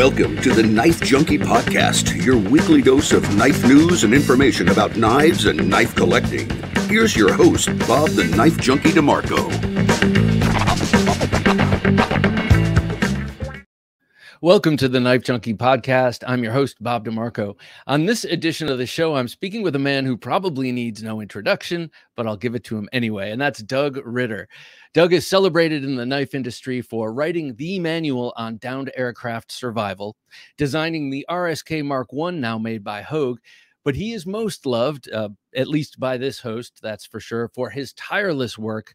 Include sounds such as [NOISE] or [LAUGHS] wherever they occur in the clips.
Welcome to the Knife Junkie Podcast, your weekly dose of knife news and information about knives and knife collecting. Here's your host, Bob the Knife Junkie DeMarco. Welcome to the Knife Junkie Podcast. I'm your host, Bob DeMarco. On this edition of the show, I'm speaking with a man who probably needs no introduction, but I'll give it to him anyway, and that's Doug Ritter. Doug is celebrated in the knife industry for writing the manual on downed aircraft survival, designing the RSK Mark I, now made by Hogue, but he is most loved, uh, at least by this host, that's for sure, for his tireless work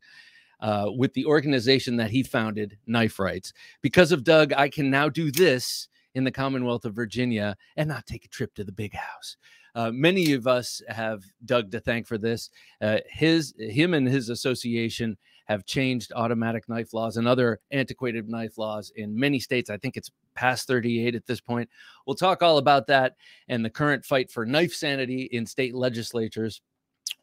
uh, with the organization that he founded, Knife Rights. Because of Doug, I can now do this in the Commonwealth of Virginia and not take a trip to the big house. Uh, many of us have Doug to thank for this. Uh, his, him, and his association have changed automatic knife laws and other antiquated knife laws in many states. I think it's past 38 at this point. We'll talk all about that and the current fight for knife sanity in state legislatures.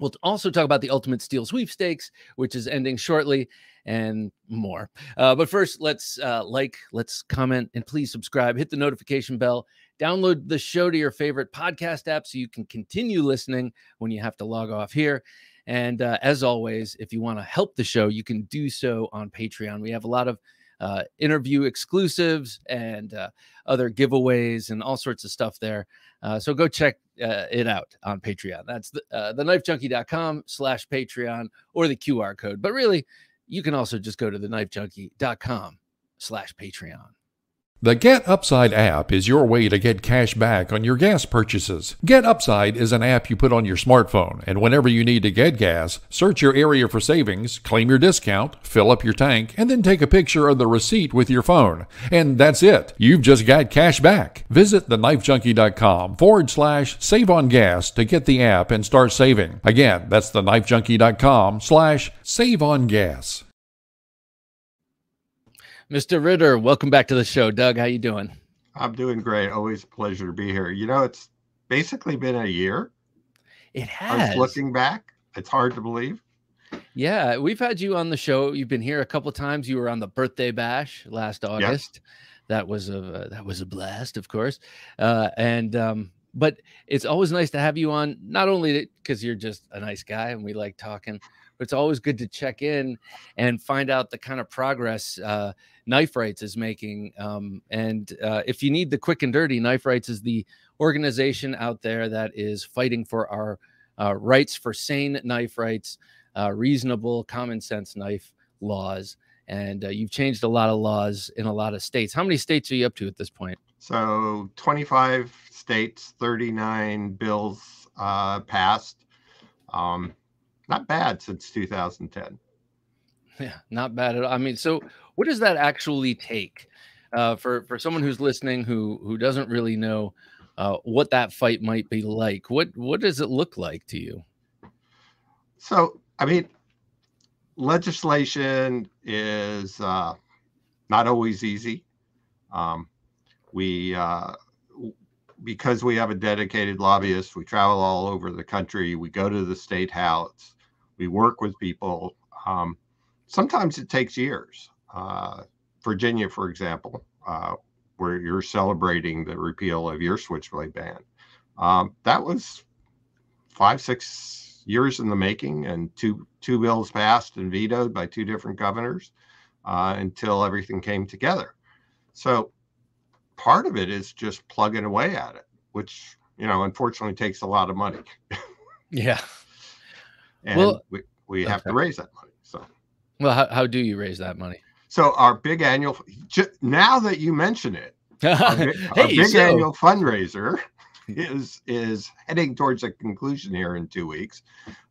We'll also talk about the Ultimate Steel Sweepstakes, which is ending shortly, and more. Uh, but first, let's uh, like, let's comment, and please subscribe. Hit the notification bell. Download the show to your favorite podcast app so you can continue listening when you have to log off here. And uh, as always, if you want to help the show, you can do so on Patreon. We have a lot of uh, interview exclusives and uh, other giveaways and all sorts of stuff there. Uh, so go check uh, it out on Patreon. That's the, uh, theknifejunkie.com slash Patreon or the QR code. But really, you can also just go to theknifejunkie.com slash Patreon. The Get Upside app is your way to get cash back on your gas purchases. Get Upside is an app you put on your smartphone, and whenever you need to get gas, search your area for savings, claim your discount, fill up your tank, and then take a picture of the receipt with your phone. And that's it. You've just got cash back. Visit theknifejunkie.com forward slash save on gas to get the app and start saving. Again, that's theknifejunkie.com slash save on gas. Mr. Ritter, welcome back to the show. Doug, how you doing? I'm doing great. Always a pleasure to be here. You know, it's basically been a year. It has. looking back, it's hard to believe. Yeah, we've had you on the show. You've been here a couple times. You were on the birthday bash last August. Yes. That was a that was a blast, of course. Uh, and um, but it's always nice to have you on. Not only because you're just a nice guy and we like talking, but it's always good to check in and find out the kind of progress uh, Knife Rights is making. Um, and uh, if you need the quick and dirty, Knife Rights is the organization out there that is fighting for our uh, rights for sane knife rights, uh, reasonable, common sense knife laws. And uh, you've changed a lot of laws in a lot of states. How many states are you up to at this point? So 25 states, 39 bills uh, passed. Um, not bad since 2010. Yeah, not bad at all. I mean, so what does that actually take uh, for for someone who's listening who who doesn't really know uh, what that fight might be like? What what does it look like to you? So, I mean, legislation is uh, not always easy. Um, we uh, because we have a dedicated lobbyist, we travel all over the country. We go to the state house. We work with people. Um, sometimes it takes years. Uh, Virginia, for example, uh, where you're celebrating the repeal of your switchblade ban, um, that was five, six years in the making, and two two bills passed and vetoed by two different governors uh, until everything came together. So part of it is just plugging away at it, which you know unfortunately takes a lot of money. [LAUGHS] yeah. And well, we, we have to raise that money. Well, how, how do you raise that money? So our big annual, now that you mention it, our, big, [LAUGHS] hey, our big so... annual fundraiser is is heading towards a conclusion here in two weeks.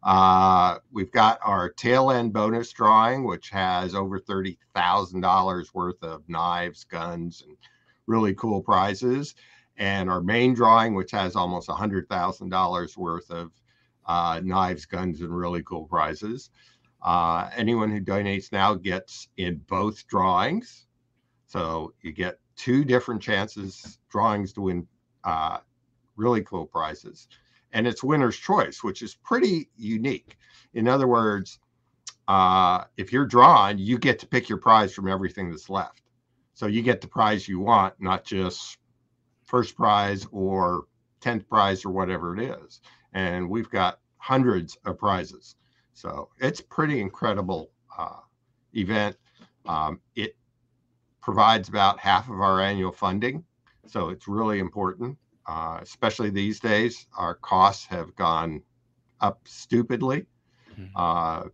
Uh, we've got our tail end bonus drawing, which has over thirty thousand dollars worth of knives, guns, and really cool prizes, and our main drawing, which has almost a hundred thousand dollars worth of uh, knives, guns, and really cool prizes. Uh, anyone who donates now gets in both drawings. So you get two different chances, drawings to win uh, really cool prizes. And it's winner's choice, which is pretty unique. In other words, uh, if you're drawn, you get to pick your prize from everything that's left. So you get the prize you want, not just first prize or 10th prize or whatever it is. And we've got hundreds of prizes. So it's pretty incredible uh, event. Um, it provides about half of our annual funding. So it's really important, uh, especially these days. Our costs have gone up stupidly. Mm-hmm. Uh,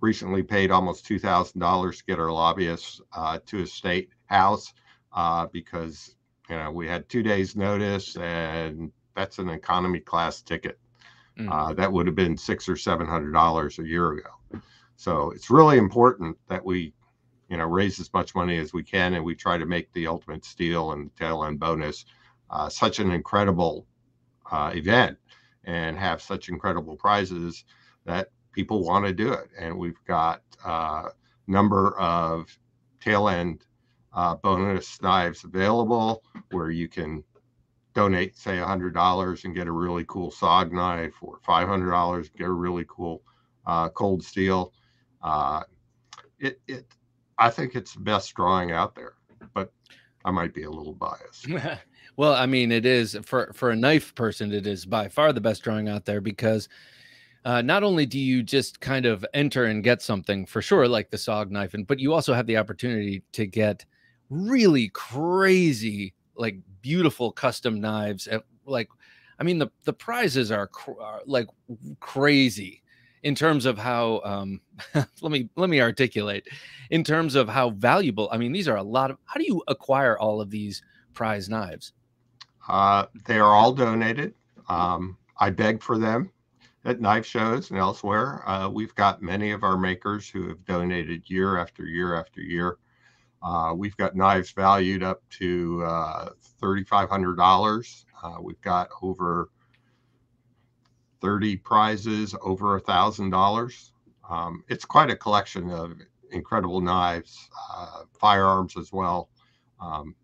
recently paid almost $2,000 to get our lobbyists uh, to a state house uh, because, you know, we had two days notice and that's an economy class ticket. Mm-hmm. Uh, that would have been six or seven hundred dollars a year ago. So it's really important that we, you know, raise as much money as we can, and we try to make the Ultimate Steel and tail end bonus uh, such an incredible uh, event and have such incredible prizes that people want to do it. And we've got a uh, number of tail end uh, bonus knives available where you can donate, say, $100 and get a really cool SOG knife, or $500 get a really cool uh, cold steel. Uh, it, it, I think it's the best drawing out there, but I might be a little biased. [LAUGHS] well, I mean, it is for for a knife person, it is by far the best drawing out there because uh, not only do you just kind of enter and get something for sure, like the SOG knife, and but you also have the opportunity to get really crazy like beautiful custom knives at like i mean the the prizes are, cr- are like crazy in terms of how um [LAUGHS] let me let me articulate. In terms of how valuable i mean these are a lot of how do you acquire all of these prize knives? Uh they are all donated. Um i beg for them at knife shows and elsewhere. Uh, we've got many of our makers who have donated year after year after year uh, we've got knives valued up to uh, $3,500. Uh, we've got over 30 prizes, over $1,000. Um, it's quite a collection of incredible knives, uh, firearms as well. Um,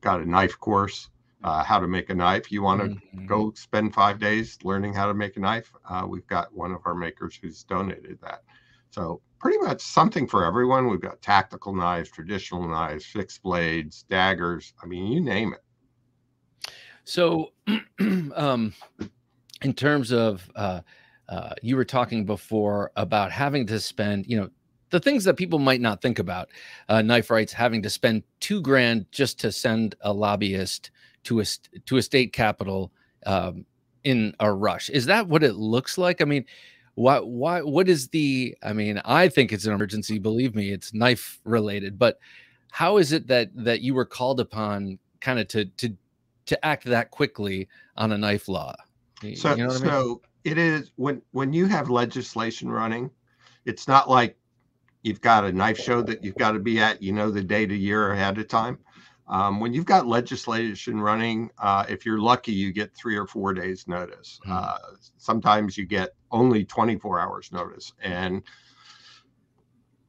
got a knife course, uh, how to make a knife. You want to mm-hmm. go spend five days learning how to make a knife? Uh, we've got one of our makers who's donated that. So pretty much something for everyone. We've got tactical knives, traditional knives, fixed blades, daggers. I mean, you name it. So, [CLEARS THROAT] um, in terms of, uh, uh, you were talking before about having to spend, you know, the things that people might not think about. Uh, knife rights having to spend two grand just to send a lobbyist to a to a state capital um, in a rush. Is that what it looks like? I mean, why why what is the i mean i think it's an emergency believe me it's knife related but how is it that that you were called upon kind of to to to act that quickly on a knife law so you know so I mean? it is when when you have legislation running it's not like you've got a knife show that you've got to be at you know the date a year ahead of time um, when you've got legislation running, uh, if you're lucky, you get three or four days notice. Mm. Uh, sometimes you get only 24 hours notice. And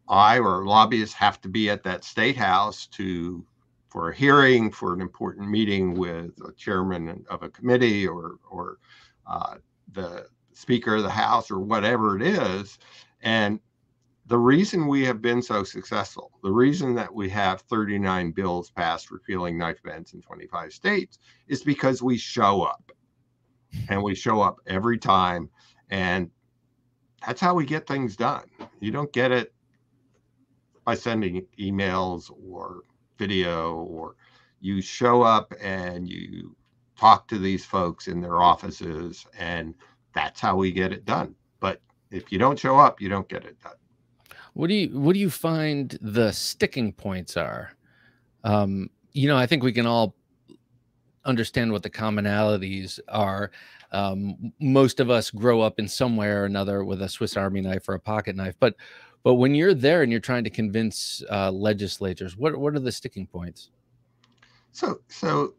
I or lobbyists have to be at that state house to for a hearing, for an important meeting with a chairman of a committee or or uh, the speaker of the house or whatever it is. And the reason we have been so successful, the reason that we have 39 bills passed repealing knife bans in 25 states is because we show up and we show up every time. And that's how we get things done. You don't get it by sending emails or video, or you show up and you talk to these folks in their offices, and that's how we get it done. But if you don't show up, you don't get it done. What do you what do you find the sticking points are? Um, you know, I think we can all understand what the commonalities are. Um, most of us grow up in some way or another with a Swiss Army knife or a pocket knife, but but when you're there and you're trying to convince uh, legislators, what what are the sticking points? So so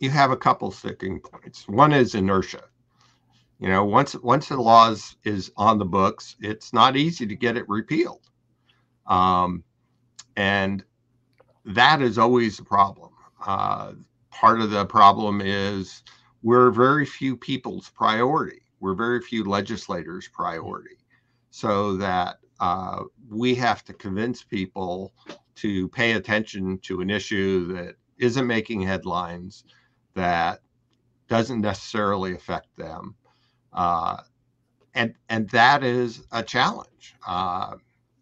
you have a couple sticking points. One is inertia. You know, once once the laws is on the books, it's not easy to get it repealed, um, and that is always a problem. Uh, part of the problem is we're very few people's priority. We're very few legislators' priority, so that uh, we have to convince people to pay attention to an issue that isn't making headlines, that doesn't necessarily affect them. Uh, and, and that is a challenge. Uh,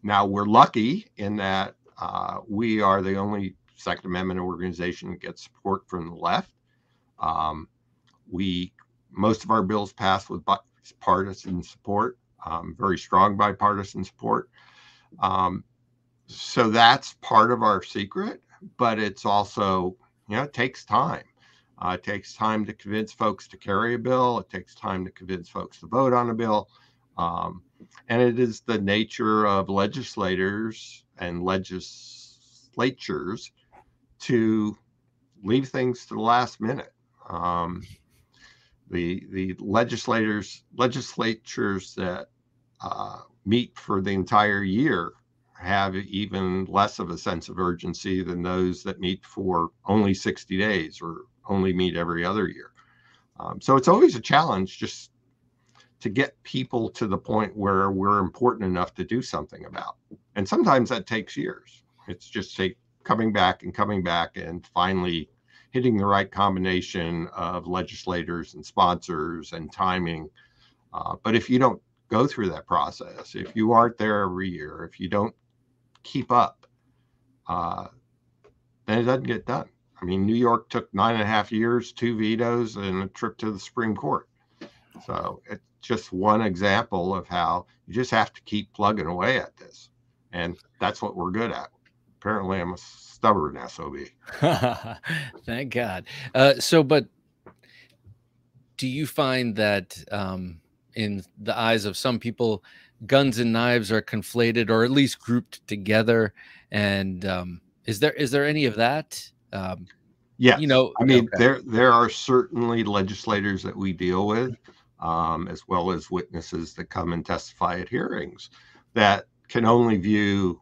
now, we're lucky in that uh, we are the only Second Amendment organization that gets support from the left. Um, we most of our bills pass with bipartisan support, um, very strong bipartisan support. Um, so that's part of our secret, but it's also you know it takes time. Uh, it takes time to convince folks to carry a bill. It takes time to convince folks to vote on a bill. Um, and it is the nature of legislators and legislatures to leave things to the last minute. Um, the the legislators legislatures that uh, meet for the entire year have even less of a sense of urgency than those that meet for only 60 days or only meet every other year. Um, so it's always a challenge just to get people to the point where we're important enough to do something about. And sometimes that takes years. It's just take coming back and coming back and finally hitting the right combination of legislators and sponsors and timing. Uh, but if you don't go through that process, if you aren't there every year, if you don't keep up, uh, then it doesn't get done. I mean, New York took nine and a half years, two vetoes, and a trip to the Supreme Court. So it's just one example of how you just have to keep plugging away at this. And that's what we're good at. Apparently, I'm a stubborn SOB. [LAUGHS] Thank God. Uh, so, but do you find that um, in the eyes of some people, guns and knives are conflated or at least grouped together? And um, is there is there any of that? Um, yeah, you know, I mean, okay. there there are certainly legislators that we deal with, um, as well as witnesses that come and testify at hearings, that can only view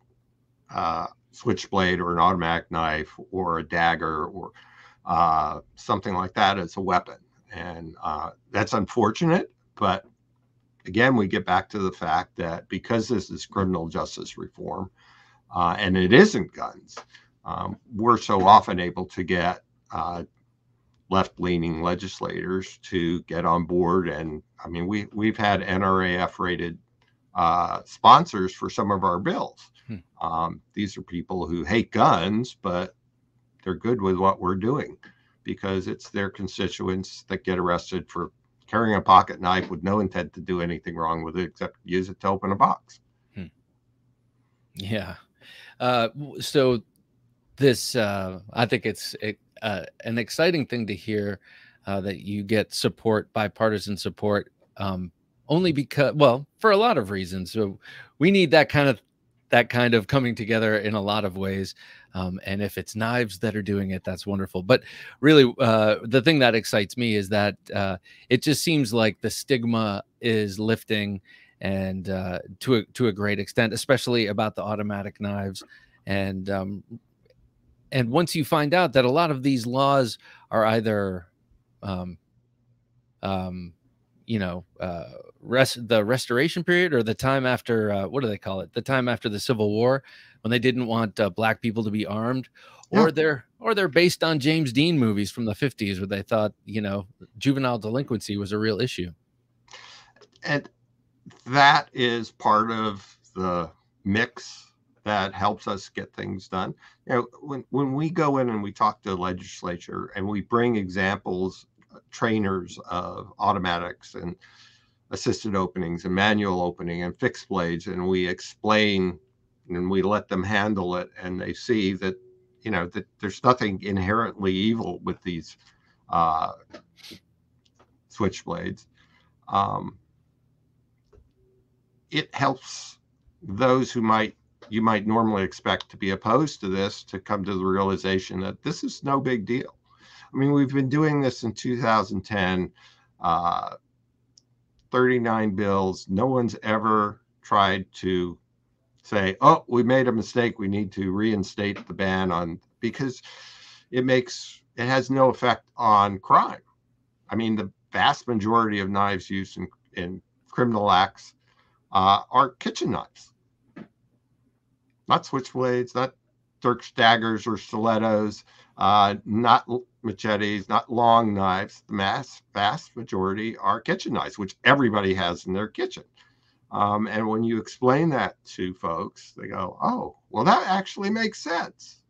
uh, switchblade or an automatic knife or a dagger or uh, something like that as a weapon, and uh, that's unfortunate. But again, we get back to the fact that because this is criminal justice reform, uh, and it isn't guns um, we're so often able to get uh, left-leaning legislators to get on board. And I mean, we we've had NRAF-rated uh, sponsors for some of our bills. Hmm. Um, these are people who hate guns, but they're good with what we're doing because it's their constituents that get arrested for carrying a pocket knife with no intent to do anything wrong with it except use it to open a box. Hmm. Yeah. Uh, so this uh, I think it's it, uh, an exciting thing to hear uh, that you get support, bipartisan support, um, only because well, for a lot of reasons. So we need that kind of that kind of coming together in a lot of ways. Um, and if it's knives that are doing it, that's wonderful. But really, uh, the thing that excites me is that uh, it just seems like the stigma is lifting, and uh, to a, to a great extent, especially about the automatic knives. And um, and once you find out that a lot of these laws are either um, um, you know uh, rest the restoration period or the time after uh, what do they call it the time after the civil war when they didn't want uh, black people to be armed or yeah. they're or they're based on james dean movies from the 50s where they thought you know juvenile delinquency was a real issue and that is part of the mix that helps us get things done. You know, when when we go in and we talk to the legislature and we bring examples, trainers of automatics and assisted openings and manual opening and fixed blades, and we explain and we let them handle it, and they see that you know that there's nothing inherently evil with these uh, switchblades. Um, it helps those who might you might normally expect to be opposed to this to come to the realization that this is no big deal. I mean, we've been doing this in 2010, uh, 39 bills. No one's ever tried to say, oh, we made a mistake. We need to reinstate the ban on because it makes it has no effect on crime. I mean, the vast majority of knives used in, in criminal acts uh, are kitchen knives not switchblades, not dirk daggers or stilettos, uh, not machetes, not long knives. The mass vast majority are kitchen knives, which everybody has in their kitchen. Um, and when you explain that to folks, they go, "Oh, well, that actually makes sense."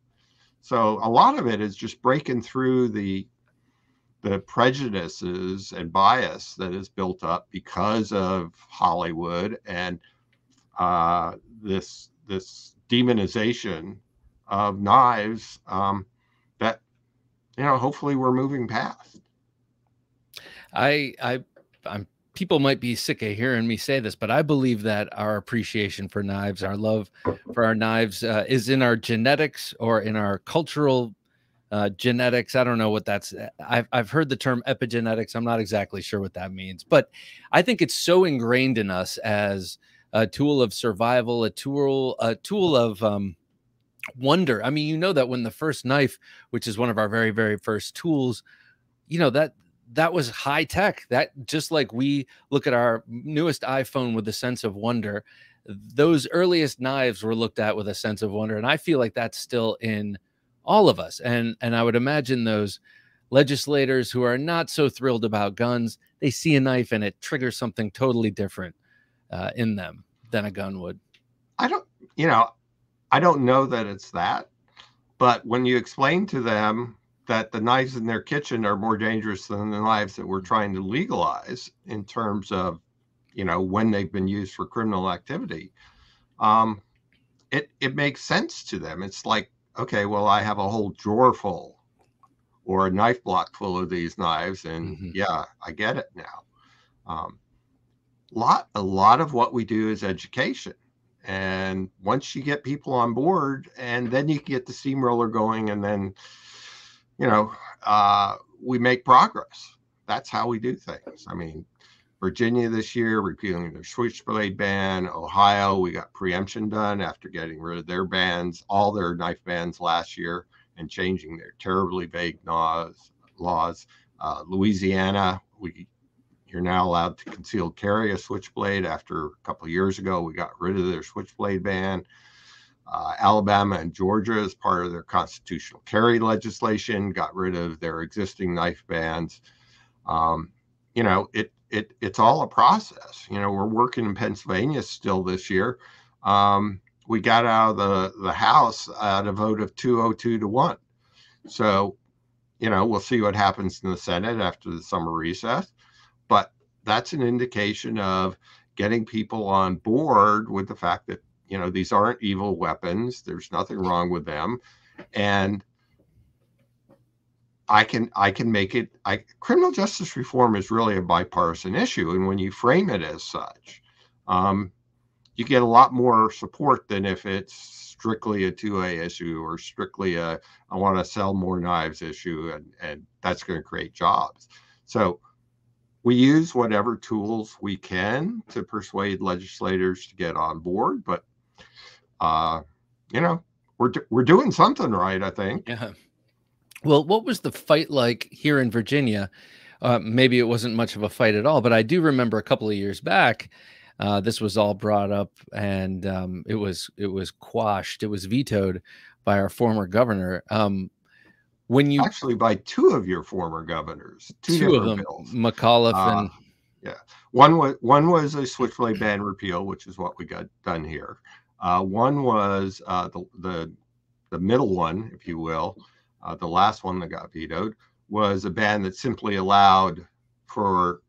So a lot of it is just breaking through the the prejudices and bias that is built up because of Hollywood and uh, this this demonization of knives um, you know hopefully we're moving past. I I I'm people might be sick of hearing me say this, but I believe that our appreciation for knives, our love for our knives, uh, is in our genetics or in our cultural uh, genetics. I don't know what that's. I've I've heard the term epigenetics. I'm not exactly sure what that means, but I think it's so ingrained in us as a tool of survival, a tool a tool of um, wonder. I mean, you know that when the first knife, which is one of our very very first tools, you know that that was high tech. That just like we look at our newest iPhone with a sense of wonder, those earliest knives were looked at with a sense of wonder, and I feel like that's still in all of us. And and I would imagine those legislators who are not so thrilled about guns, they see a knife and it triggers something totally different uh, in them than a gun would. I don't, you know, I don't know that it's that, but when you explain to them that the knives in their kitchen are more dangerous than the knives that we're trying to legalize in terms of, you know, when they've been used for criminal activity, um, it it makes sense to them. It's like okay, well, I have a whole drawer full or a knife block full of these knives, and mm-hmm. yeah, I get it now. Um, lot a lot of what we do is education, and once you get people on board, and then you get the steamroller going, and then you know uh, we make progress. That's how we do things. I mean, Virginia this year repealing their switchblade ban. Ohio, we got preemption done after getting rid of their bans, all their knife bans last year, and changing their terribly vague laws. laws. Uh, Louisiana, we you're now allowed to concealed carry a switchblade. After a couple years ago, we got rid of their switchblade ban. Uh, Alabama and Georgia, as part of their constitutional carry legislation, got rid of their existing knife bans. Um, you know, it it it's all a process. You know, we're working in Pennsylvania still this year. Um, we got out of the the House at a vote of 202 to one. So, you know, we'll see what happens in the Senate after the summer recess. But that's an indication of getting people on board with the fact that you know these aren't evil weapons. There's nothing wrong with them, and I can I can make it. I criminal justice reform is really a bipartisan issue, and when you frame it as such, um, you get a lot more support than if it's strictly a 2A issue or strictly a I want to sell more knives issue, and and that's going to create jobs. So we use whatever tools we can to persuade legislators to get on board, but uh, you know we're we're doing something right, I think. Yeah. Well, what was the fight like here in Virginia? Uh, maybe it wasn't much of a fight at all, but I do remember a couple of years back, uh, this was all brought up and um, it was it was quashed. It was vetoed by our former governor. Um, when you actually by two of your former governors, two, two of them, bills. McAuliffe uh, and yeah, one was one was a switchblade ban repeal, which is what we got done here. Uh, one was uh, the the the middle one, if you will, uh, the last one that got vetoed was a ban that simply allowed for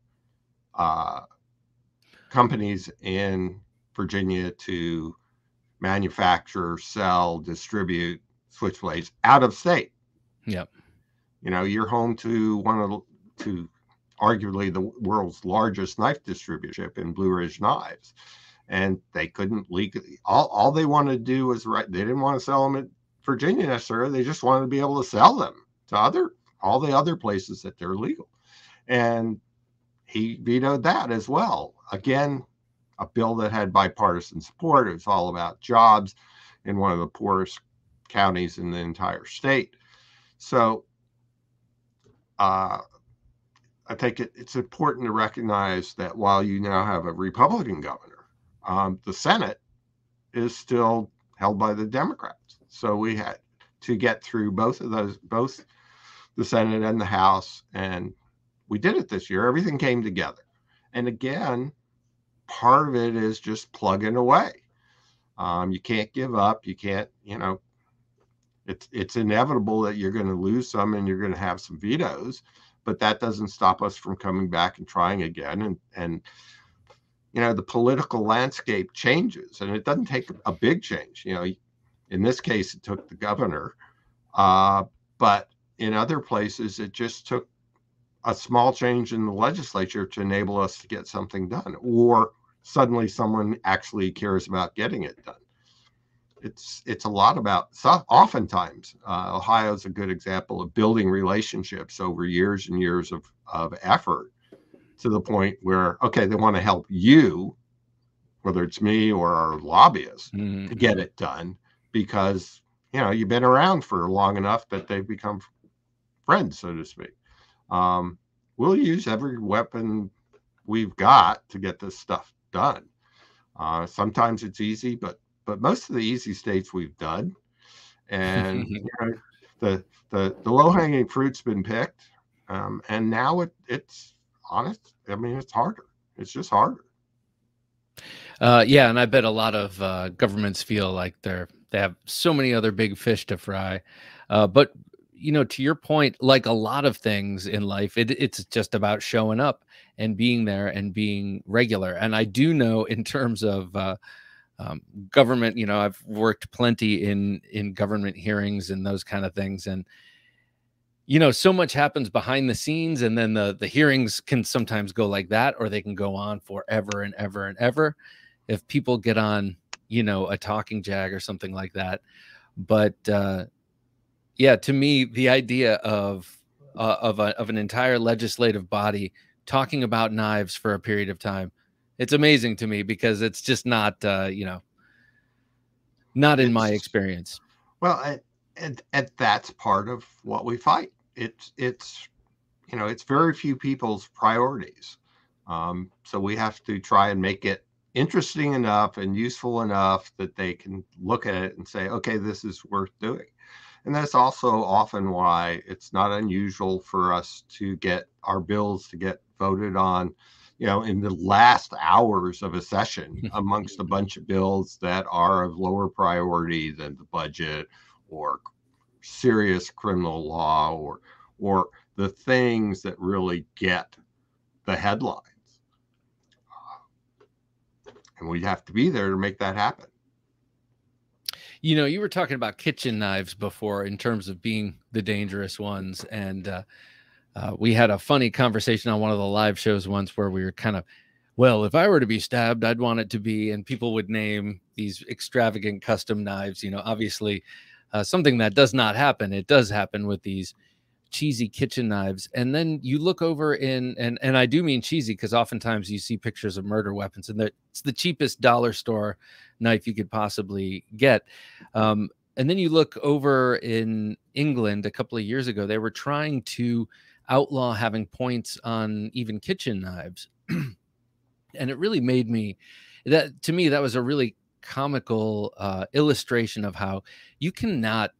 uh, companies in Virginia to manufacture, sell, distribute switchblades out of state. Yep. You know, you're home to one of to arguably the world's largest knife distributorship in Blue Ridge Knives. And they couldn't legally, all, all they wanted to do was right. They didn't want to sell them at Virginia necessarily. They just wanted to be able to sell them to other all the other places that they're legal. And he vetoed that as well. Again, a bill that had bipartisan support. It was all about jobs in one of the poorest counties in the entire state. So uh, I think it, it's important to recognize that while you now have a Republican governor, um, the Senate is still held by the Democrats. So we had to get through both of those, both the Senate and the House, and we did it this year. Everything came together. And again, part of it is just plugging away. Um, you can't give up. You can't, you know, it's it's inevitable that you're going to lose some and you're going to have some vetoes, but that doesn't stop us from coming back and trying again. And and you know the political landscape changes, and it doesn't take a big change. You know, in this case, it took the governor, uh, but in other places, it just took a small change in the legislature to enable us to get something done, or suddenly someone actually cares about getting it done. It's it's a lot about oftentimes uh, Ohio is a good example of building relationships over years and years of of effort to the point where okay they want to help you whether it's me or our lobbyists mm-hmm. to get it done because you know you've been around for long enough that they've become friends so to speak um, we'll use every weapon we've got to get this stuff done. Uh, sometimes it's easy, but but most of the easy states we've done, and [LAUGHS] you know, the the the low hanging fruit's been picked, um, and now it it's honest. I mean, it's harder. It's just harder. Uh, yeah, and I bet a lot of uh, governments feel like they're they have so many other big fish to fry. Uh, but you know, to your point, like a lot of things in life, it, it's just about showing up and being there and being regular. And I do know in terms of uh, um, government, you know, I've worked plenty in in government hearings and those kind of things, and you know, so much happens behind the scenes, and then the the hearings can sometimes go like that, or they can go on forever and ever and ever. If people get on, you know, a talking jag or something like that, but uh, yeah, to me, the idea of uh, of a, of an entire legislative body talking about knives for a period of time, it's amazing to me because it's just not, uh, you know, not in it's, my experience. Well, and, and that's part of what we fight. It's it's you know it's very few people's priorities, um, so we have to try and make it interesting enough and useful enough that they can look at it and say, okay, this is worth doing. And that's also often why it's not unusual for us to get our bills to get voted on, you know, in the last hours of a session [LAUGHS] amongst a bunch of bills that are of lower priority than the budget or serious criminal law or or the things that really get the headlines. And we have to be there to make that happen. You know, you were talking about kitchen knives before in terms of being the dangerous ones. And uh, uh, we had a funny conversation on one of the live shows once where we were kind of, well, if I were to be stabbed, I'd want it to be, and people would name these extravagant custom knives. You know, obviously, uh, something that does not happen. It does happen with these cheesy kitchen knives and then you look over in and and i do mean cheesy because oftentimes you see pictures of murder weapons and it's the cheapest dollar store knife you could possibly get um, and then you look over in england a couple of years ago they were trying to outlaw having points on even kitchen knives. [CLEARS THROAT] And it really made me that to me that was a really comical uh, illustration of how you cannot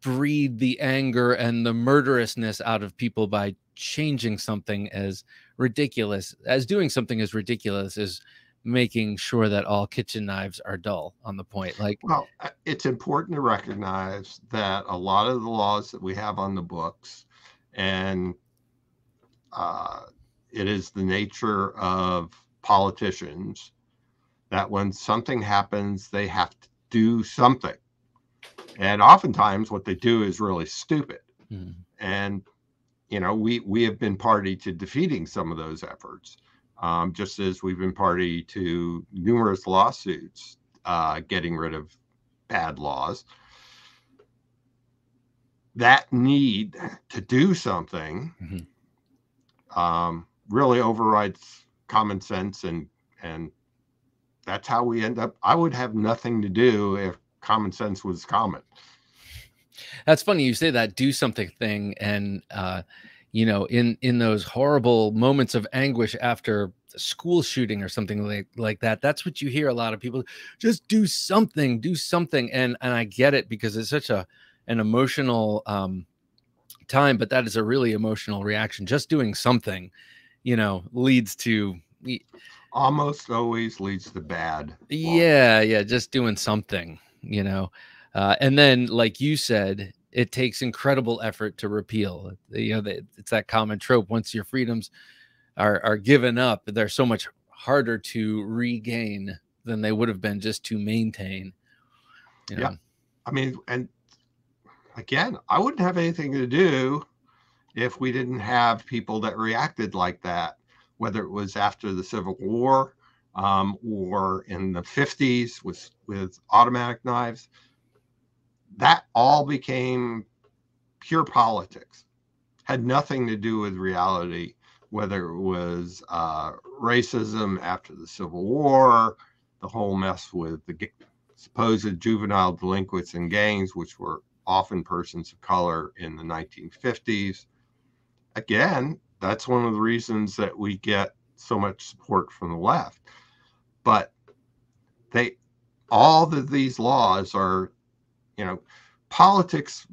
breed the anger and the murderousness out of people by changing something as ridiculous as doing something as ridiculous as making sure that all kitchen knives are dull on the point. Like well uh, it's important to recognize that a lot of the laws that we have on the books and uh, it is the nature of politicians that when something happens they have to do something. And oftentimes what they do is really stupid. Mm. and you know we we have been party to defeating some of those efforts um, just as we've been party to numerous lawsuits uh, getting rid of bad laws that need to do something mm-hmm. um, really overrides common sense and and that's how we end up i would have nothing to do if common sense was common. That's funny you say that do something thing and uh you know in in those horrible moments of anguish after school shooting or something like like that that's what you hear a lot of people just do something do something and and i get it because it's such a an emotional um time but that is a really emotional reaction just doing something you know leads to almost always leads to bad yeah yeah just doing something you know uh, and then like you said it takes incredible effort to repeal. You know, it's that common trope. Once your freedoms are are given up, they're so much harder to regain than they would have been just to maintain. You know? Yeah, I mean, and again, I wouldn't have anything to do if we didn't have people that reacted like that, whether it was after the Civil War um, or in the 50s with with automatic knives. That all became pure politics, had nothing to do with reality, whether it was uh, racism after the Civil War, the whole mess with the supposed juvenile delinquents and gangs, which were often persons of color in the 1950s. Again, that's one of the reasons that we get so much support from the left. But they all of these laws are you know, politics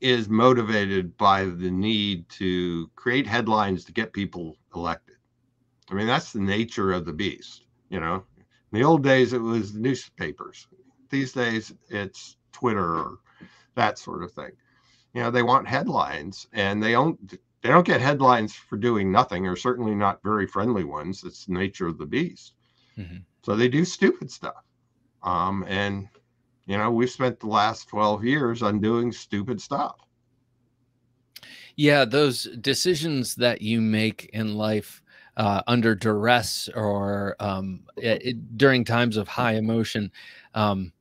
is motivated by the need to create headlines to get people elected. I mean, that's the nature of the beast. You know, in the old days, it was newspapers. These days, it's Twitter or that sort of thing. You know, they want headlines, and they don't. They don't get headlines for doing nothing, or certainly not very friendly ones. It's the nature of the beast. Mm-hmm. So they do stupid stuff. Um, and you know, we've spent the last 12 years on doing stupid stuff. Yeah, those decisions that you make in life uh, under duress or um, it, during times of high emotion, um,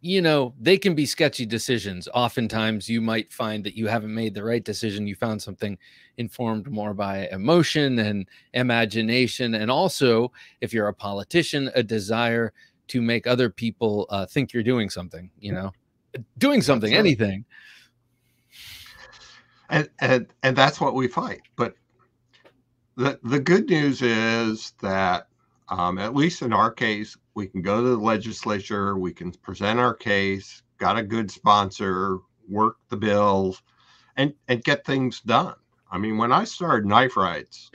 you know, they can be sketchy decisions. Oftentimes, you might find that you haven't made the right decision. You found something informed more by emotion and imagination. And also, if you're a politician, a desire to make other people uh, think you're doing something, you know, doing something, anything. And, and and that's what we fight. But the the good news is that um, at least in our case, we can go to the legislature, we can present our case, got a good sponsor, work the bills, and and get things done. I mean, when I started knife rights,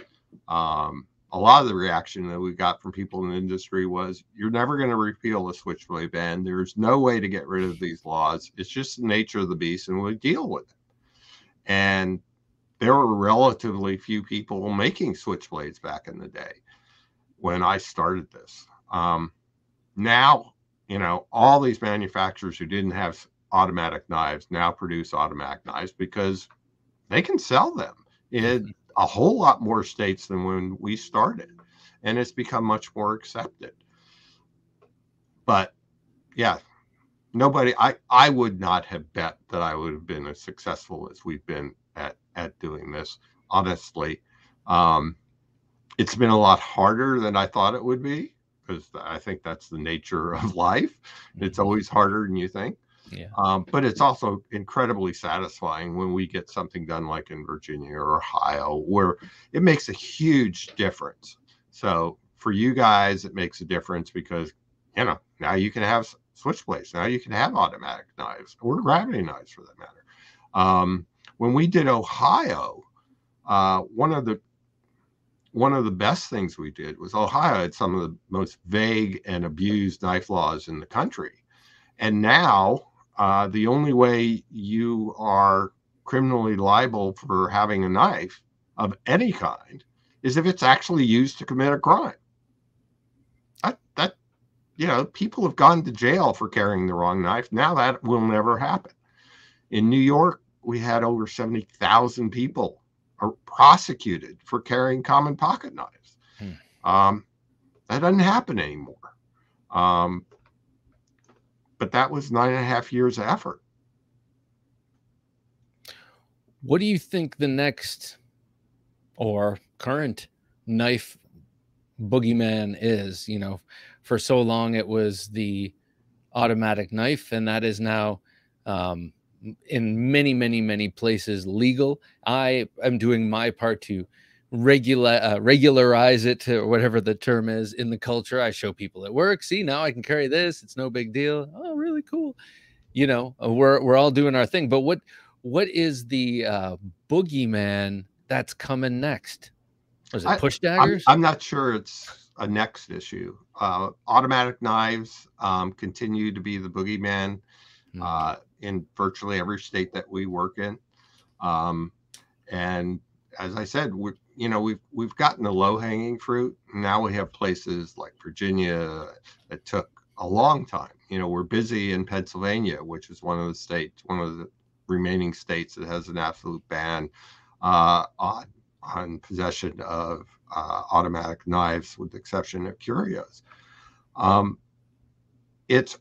um, a lot of the reaction that we got from people in the industry was you're never going to repeal the switchblade ban. There's no way to get rid of these laws. It's just the nature of the beast, and we deal with it. And there were relatively few people making switchblades back in the day when I started this. Um, now, you know, all these manufacturers who didn't have automatic knives now produce automatic knives because they can sell them. It, mm-hmm a whole lot more states than when we started, and it's become much more accepted. But yeah, nobody I I would not have bet that I would have been as successful as we've been at at doing this. Honestly, um, it's been a lot harder than I thought it would be because I think that's the nature of [LAUGHS] life. It's mm-hmm. always harder than you think. Yeah. Um, but it's also incredibly satisfying when we get something done like in Virginia or Ohio, where it makes a huge difference. So for you guys, it makes a difference because you know now you can have switchblades, now you can have automatic knives or gravity knives for that matter. Um, when we did Ohio, uh, one of the one of the best things we did was Ohio had some of the most vague and abused knife laws in the country. And now uh, the only way you are criminally liable for having a knife of any kind is if it's actually used to commit a crime. That, that you know, people have gone to jail for carrying the wrong knife. Now that will never happen. In New York, we had over 70,000 people are prosecuted for carrying common pocket knives. Hmm. Um, that doesn't happen anymore. Um, but that was nine and a half years of effort. What do you think the next or current knife boogeyman is? You know, for so long it was the automatic knife, and that is now um, in many, many, many places legal. I am doing my part to regular uh, regularize it or whatever the term is in the culture. I show people at work. See, now I can carry this. It's no big deal. Oh, really cool. You know, uh, we're we're all doing our thing. But what what is the uh, boogeyman that's coming next? Was it push daggers? I'm, I'm not sure it's a next issue. Uh, automatic knives um, continue to be the boogeyman mm. uh, in virtually every state that we work in. Um, and as I said, we you know we've we've gotten the low hanging fruit. Now we have places like Virginia that took a long time. You know, we're busy in Pennsylvania, which is one of the states, one of the remaining states that has an absolute ban uh, on on possession of uh, automatic knives, with the exception of curios. Um, it's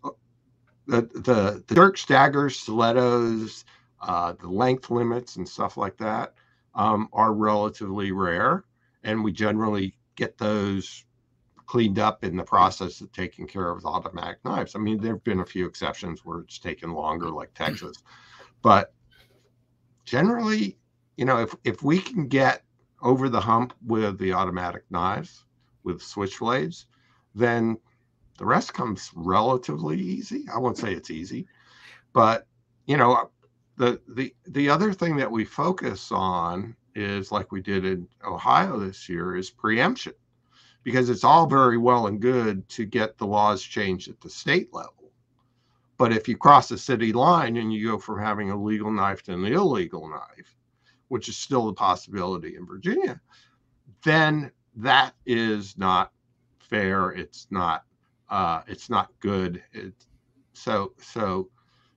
the the dirk daggers, stilettos, uh, the length limits, and stuff like that um, are relatively rare, and we generally get those cleaned up in the process of taking care of automatic knives. I mean, there have been a few exceptions where it's taken longer, like Texas, but generally, you know, if if we can get over the hump with the automatic knives with switchblades, then the rest comes relatively easy. I won't say it's easy, but you know, the the the other thing that we focus on is like we did in Ohio this year is preemption, because it's all very well and good to get the laws changed at the state level, but if you cross the city line and you go from having a legal knife to an illegal knife, which is still a possibility in Virginia, then that is not fair. It's not. Uh, it's not good. It, so so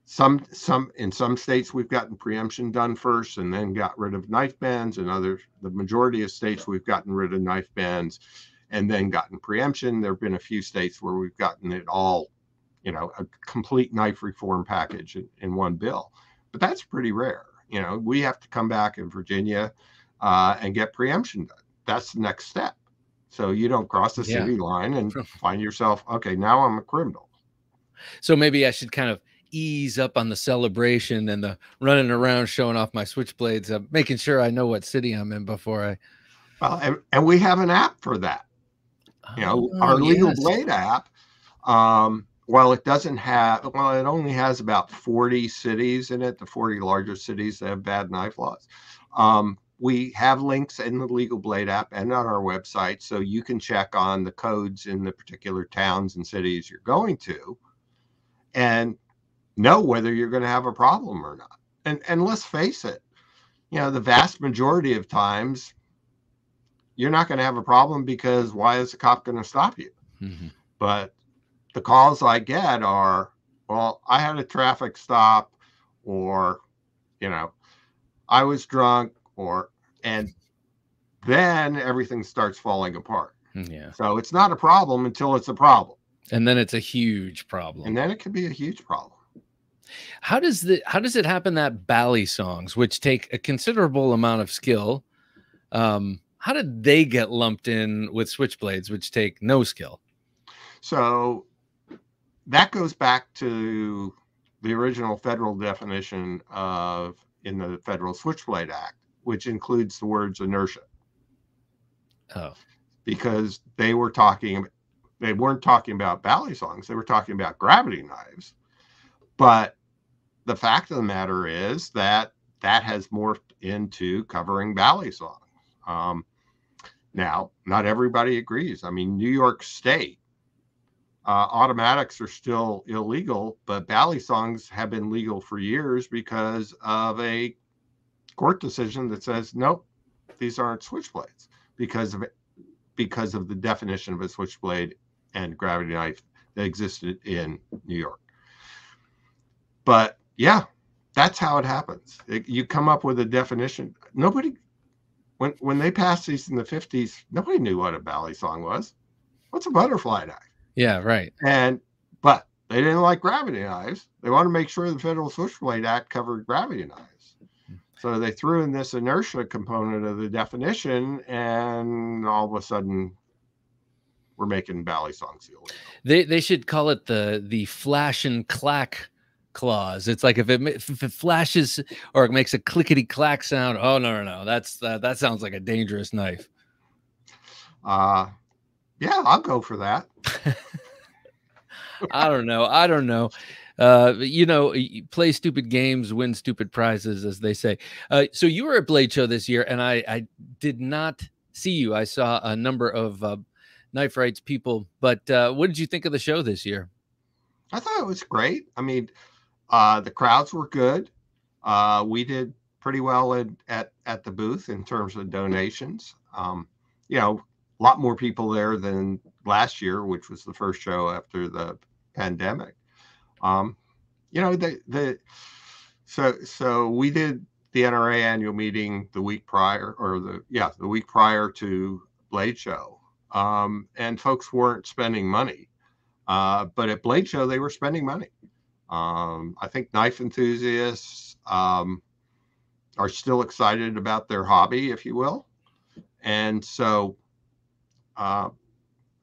some some in some states we've gotten preemption done first and then got rid of knife bans. and other the majority of states we've gotten rid of knife bans and then gotten preemption. There have been a few states where we've gotten it all, you know, a complete knife reform package in, in one bill. But that's pretty rare you know, we have to come back in Virginia uh, and get preemption done. That's the next step. So you don't cross the city yeah. line and find yourself, okay, now I'm a criminal. So maybe I should kind of ease up on the celebration and the running around showing off my switchblades, uh, making sure I know what city I'm in before I. Well, and, and we have an app for that. You know, oh, our Legal. Blade app um, while it doesn't have, well, it only has about 40 cities in it, the 40 largest cities that have bad knife laws. Um, we have links in the Legal Blade app and on our website, so you can check on the codes in the particular towns and cities you're going to and know whether you're going to have a problem or not. And, and let's face it, you know, the vast majority of times, you're not going to have a problem because why is the cop going to stop you? Mm-hmm. But the calls I get are, well, I had a traffic stop, or, you know, I was drunk, or, and then everything starts falling apart. Hmm, yeah. So it's not a problem until it's a problem. And then it's a huge problem. And then it can be a huge problem. How does the how does it happen that balisongs, which take a considerable amount of skill, um, how did they get lumped in with switchblades, which take no skill? So that goes back to the original federal definition of in the Federal Switchblade Act, which includes the words inertia. Oh. Because they were talking, they weren't talking about balisongs, they were talking about gravity knives. But the fact of the matter is that that has morphed into covering balisongs. Um, now, not everybody agrees. I mean, New York State uh, automatics are still illegal, but balisongs have been legal for years because of a court decision that says nope, these aren't switchblades because of because of the definition of a switchblade and gravity knife that existed in New York. But yeah, that's how it happens. It, you come up with a definition. Nobody, when when they passed these in the fifties, nobody knew what a balisong was. What's a butterfly knife? Yeah, right. And but they didn't like gravity knives. They wanted to make sure the Federal Switchblade Act covered gravity knives. So they threw in this inertia component of the definition, and all of a sudden, we're making balisongs illegal. They they should call it the the flash and clack clause. It's like if it if it flashes or it makes a clickety clack sound. Oh no no no, that's uh, that sounds like a dangerous knife. Uh, yeah, I'll go for that. [LAUGHS] I don't know. I don't know. Uh, you know, play stupid games, win stupid prizes, as they say. Uh, so you were at Blade Show this year, and I, I did not see you. I saw a number of uh, knife rights people, but uh, what did you think of the show this year? I thought it was great. I mean, uh, the crowds were good. Uh, we did pretty well at, at at the booth in terms of donations. Um, you know, a lot more people there than last year, which was the first show after the pandemic. Um, you know, the the so so we did the NRA annual meeting the week prior, or the yeah, the week prior to Blade Show, um, and folks weren't spending money, uh, but at Blade Show they were spending money. Um, I think knife enthusiasts um, are still excited about their hobby, if you will, and so uh,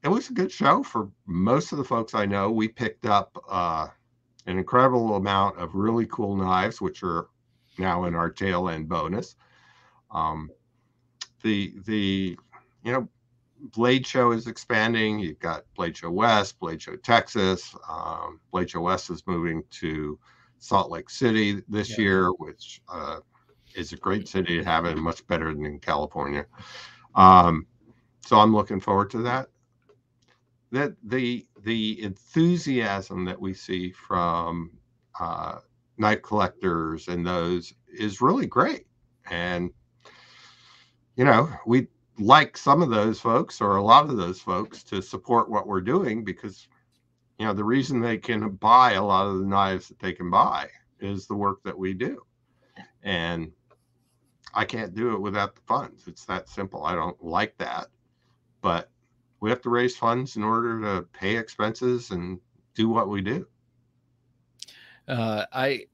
it was a good show for most of the folks I know. We picked up uh, an incredible amount of really cool knives, which are now in our tail end bonus. Um, the the you know Blade Show is expanding. You've got Blade Show West, Blade Show Texas. Um, Blade Show West is moving to Salt Lake City this yeah. year, which uh, is a great city to have, and much better than in California. Um, so I'm looking forward to that. That the the enthusiasm that we see from uh, knife collectors and those is really great, and you know we like some of those folks or a lot of those folks to support what we're doing because you know the reason they can buy a lot of the knives that they can buy is the work that we do. And i can't do it without the funds. It's that simple. I don't like that. But we have to raise funds in order to pay expenses and do what we do uh, i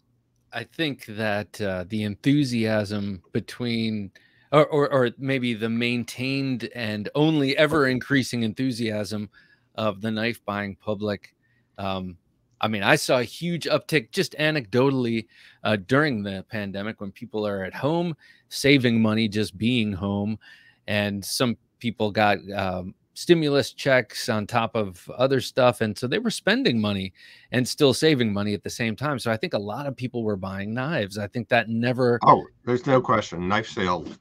i think that uh, the enthusiasm between or, or, or maybe the maintained and only ever increasing enthusiasm of the knife buying public. Um, I mean, I saw a huge uptick just anecdotally uh, during the pandemic when people are at home saving money just being home, and some people got um, stimulus checks on top of other stuff, and so they were spending money and still saving money at the same time. So I think a lot of people were buying knives. I think that never. Oh, there's no question. Knife sales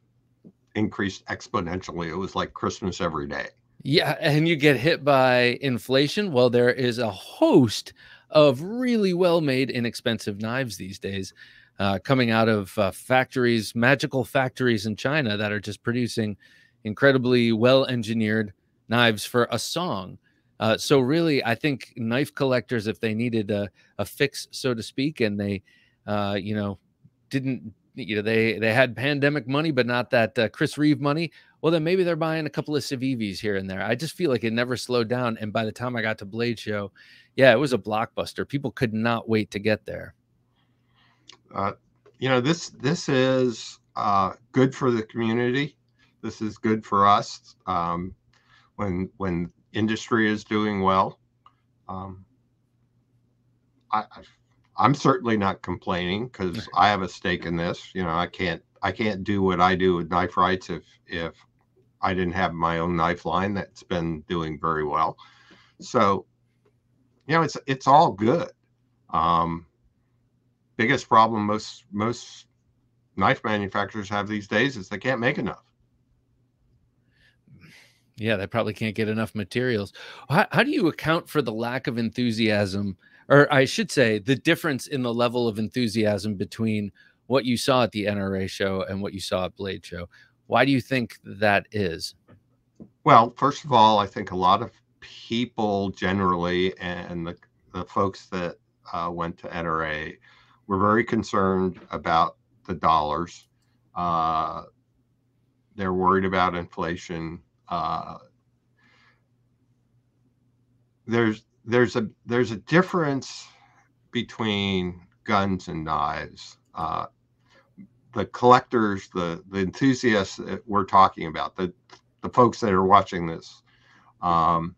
increased exponentially. It was like Christmas every day. Yeah, and you get hit by inflation. Well, there is a host of really well-made, inexpensive knives these days, uh, coming out of uh, factories, magical factories in China that are just producing incredibly well-engineered knives for a song. Uh, so really, I think knife collectors, if they needed a, a fix, so to speak, and they, uh, you know, didn't you know they they had pandemic money but not that uh, chris reeve money well then maybe they're buying a couple of Civivis here and there. I just feel like it never slowed down and by the time i got to blade show yeah it was a blockbuster. People could not wait to get there. Uh, you know this this is uh, good for the community. This is good for us. Um, when when industry is doing well um, I, I'm certainly not complaining because I have a stake in this. You know, I can't I can't do what I do with knife rights if if I didn't have my own knife line that's been doing very well. So, you know, it's it's all good. Um, biggest problem most most knife manufacturers have these days is they can't make enough. Yeah, they probably can't get enough materials. How, how do you account for the lack of enthusiasm? or I should say, the difference in the level of enthusiasm between what you saw at the NRA show and what you saw at Blade Show. Why do you think that is? Well, first of all, I think a lot of people generally and the, the folks that uh, went to NRA were very concerned about the dollars. Uh, they're worried about inflation. Uh, there's there's a there's a difference between guns and knives. Uh, the collectors, the the enthusiasts that we're talking about, the the folks that are watching this, um,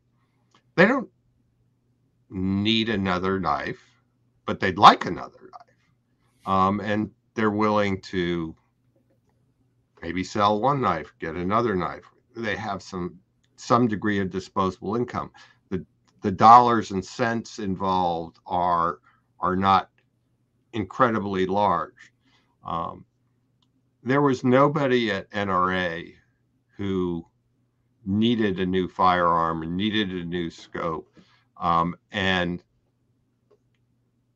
they don't need another knife. but they'd like another knife, um, and they're willing to maybe sell one knife, get another knife. They have some some degree of disposable income. The the dollars and cents involved are are not incredibly large. Um, there was nobody at NRA who needed a new firearm and needed a new scope. Um, and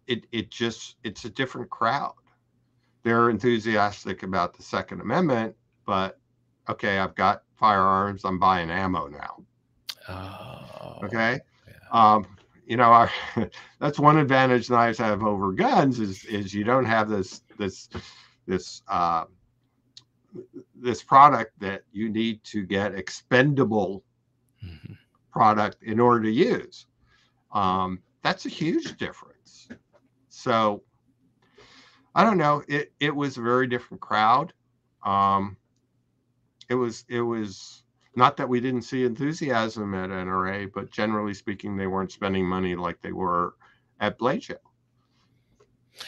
it it just it's a different crowd. They're enthusiastic about the Second Amendment, but okay, I've got firearms. I'm buying ammo now. Oh, okay. Yeah. Um, you know, I, [LAUGHS] that's one advantage knives have over guns is is you don't have this this this uh, this product that you need to get expendable mm-hmm. product in order to use. Um, that's a huge difference. So I don't know. It it was a very different crowd. Um, it was it was not that we didn't see enthusiasm at NRA, but generally speaking, they weren't spending money like they were at Blade Show.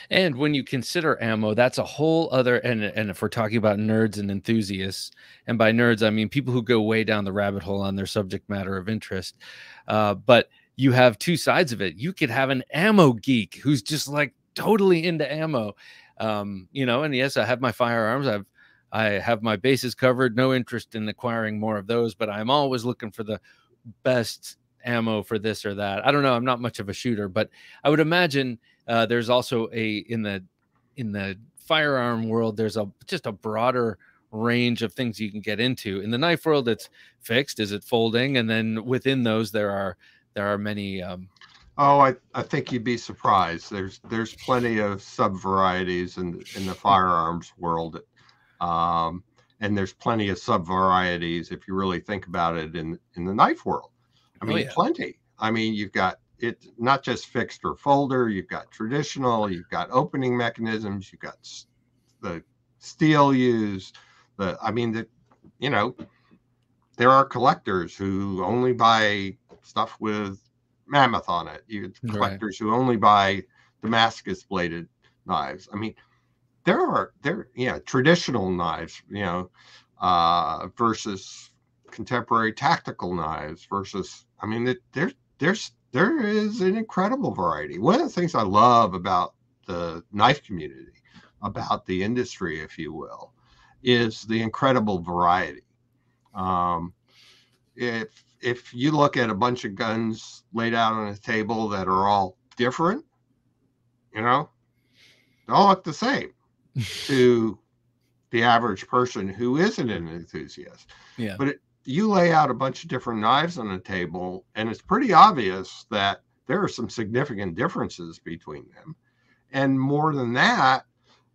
And when you consider ammo, that's a whole other and and if we're talking about nerds and enthusiasts, and by nerds I mean people who go way down the rabbit hole on their subject matter of interest. Uh, but you have two sides of it. You could have an ammo geek who's just like totally into ammo. Um, you know, and yes, I have my firearms. I've I have my bases covered. No interest in acquiring more of those, but I'm always looking for the best ammo for this or that. I don't know. I'm not much of a shooter, but I would imagine uh, there's also a in the in the firearm world. There's a just a broader range of things you can get into. In the knife world, it's fixed. Is it folding? And then within those, there are there are many. Um, oh, I, I think you'd be surprised. There's there's plenty of sub varieties in in the firearms world, um, and there's plenty of sub varieties if you really think about it in in the knife world. I oh, mean, oh, yeah. plenty. I mean, you've got it not just fixed or folder. You've got traditional. You've got opening mechanisms. You've got the steel used. The I mean, the you know, there are collectors who only buy stuff with mammoth on it. You collectors right. who only buy Damascus bladed knives. I mean, there are there yeah traditional knives. You know, uh, versus contemporary tactical knives versus I mean, there's there's there is an incredible variety. One of the things I love about the knife community, about the industry, if you will, is the incredible variety. Um, if if you look at a bunch of guns laid out on a table that are all different, you know, they all look the same to the average person who isn't an enthusiast. Yeah. But it, you lay out a bunch of different knives on the table, and it's pretty obvious that there are some significant differences between them. And more than that,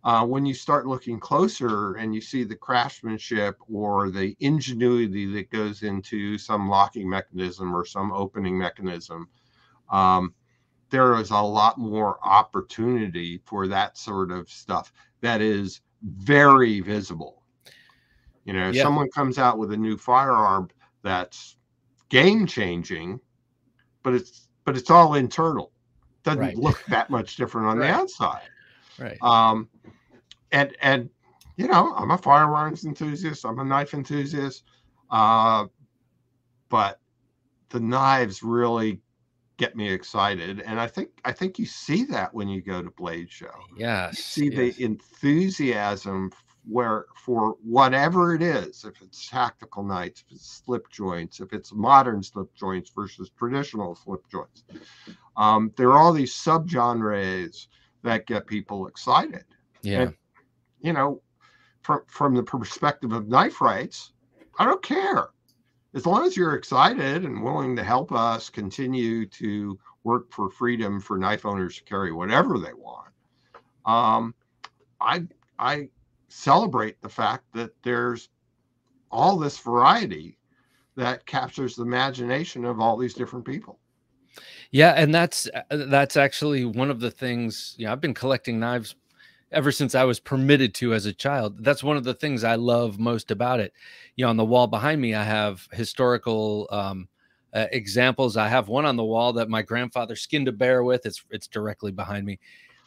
uh, when you start looking closer and you see the craftsmanship or the ingenuity that goes into some locking mechanism or some opening mechanism, um, there is a lot more opportunity for that sort of stuff that is very visible you know, yeah. someone comes out with a new firearm that's game changing, but it's but it's all internal. Doesn't right. look that much different on right. the outside. Right. Um, and and you know, I'm a firearms enthusiast. I'm a knife enthusiast. Uh, but the knives really get me excited and i think i think you see that when you go to blade show yeah see yes. the enthusiasm where for whatever it is, if it's tactical knights, if it's slip joints, if it's modern slip joints versus traditional slip joints, um, there are all these subgenres that get people excited. Yeah, and, you know, from from the perspective of knife rights, I don't care as long as you're excited and willing to help us continue to work for freedom for knife owners to carry whatever they want. Um, I I celebrate the fact that there's all this variety that captures the imagination of all these different people. Yeah, and that's uh, that's actually one of the things. You know, I've been collecting knives ever since I was permitted to as a child. That's one of the things I love most about it. You know, on the wall behind me, I have historical um, uh, examples. I have one on the wall that my grandfather skinned a bear with. It's it's directly behind me.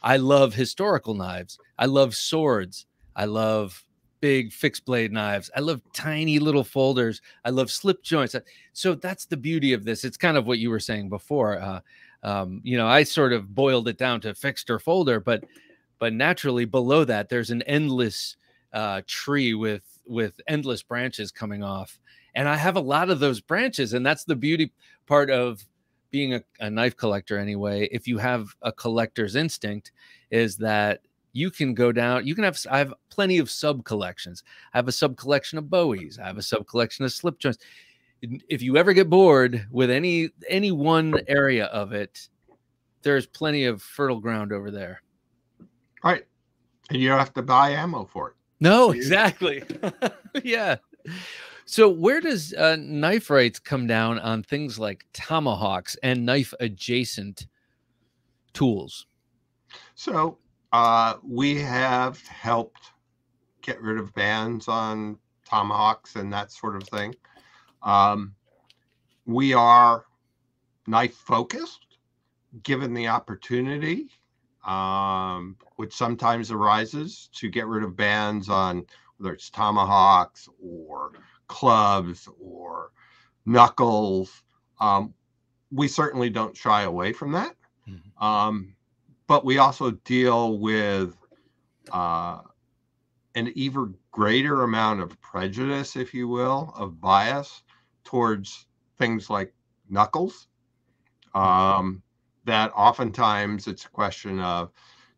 I love historical knives. I love swords. I love big fixed blade knives. I love tiny little folders. I love slip joints. So that's the beauty of this. It's kind of what you were saying before. Uh, um, you know, I sort of boiled it down to fixed or folder, but but naturally below that, there's an endless uh, tree with with endless branches coming off, and I have a lot of those branches, and that's the beauty part of being a, a knife collector anyway. If you have a collector's instinct, is that you can go down you can have i have plenty of sub collections. I have a sub collection of bowies i have a sub collection of slip joints. If you ever get bored with any any one area of it there's plenty of fertile ground over there right and you don't have to buy ammo for it. No [LAUGHS] exactly. [LAUGHS] Yeah. So where does uh, knife rights come down on things like tomahawks and knife adjacent tools? So uh, we have helped get rid of bans on tomahawks and that sort of thing. Um, we are knife focused, given the opportunity, um, which sometimes arises to get rid of bans on whether it's tomahawks or clubs or knuckles. Um, we certainly don't shy away from that. Mm-hmm. Um, but we also deal with uh, an even greater amount of prejudice, if you will, of bias towards things like knuckles. Um, that oftentimes it's a question of,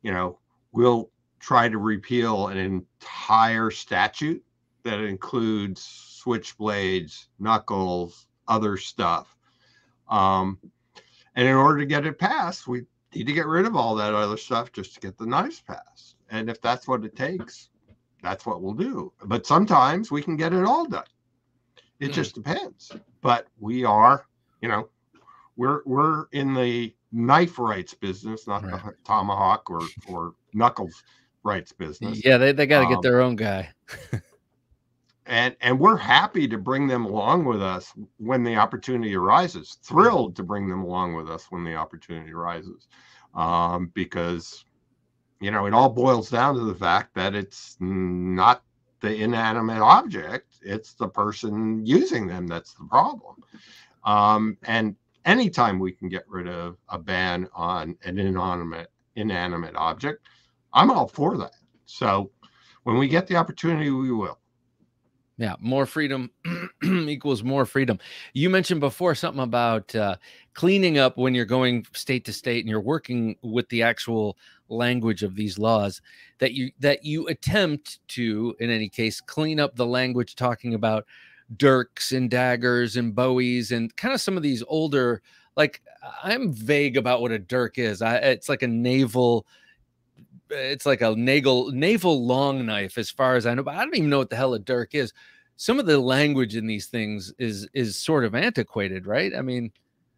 you know, we'll try to repeal an entire statute that includes switchblades, knuckles, other stuff. Um, and in order to get it passed, we need to get rid of all that other stuff just to get the knives passed. And if that's what it takes, that's what we'll do. But sometimes we can get it all done. It mm. just depends. But we are, you know, we're we're in the knife rights business, not right. the tomahawk or or knuckles rights business. Yeah, they, they got to um, get their own guy. and and we're happy to bring them along with us when the opportunity arises thrilled to bring them along with us when the opportunity arises um, because you know it all boils down to the fact that it's not the inanimate object it's the person using them that's the problem um, and anytime we can get rid of a ban on an inanimate inanimate object i'm all for that so when we get the opportunity we will yeah, more freedom [CLEARS THROAT] equals more freedom. You mentioned before something about uh, cleaning up when you're going state to state and you're working with the actual language of these laws that you that you attempt to in any case clean up the language talking about dirks and daggers and bowies and kind of some of these older like I'm vague about what a dirk is. I it's like a naval it's like a naval naval long knife as far as I know, but I don't even know what the hell a dirk is. Some of the language in these things is is sort of antiquated, right? I mean,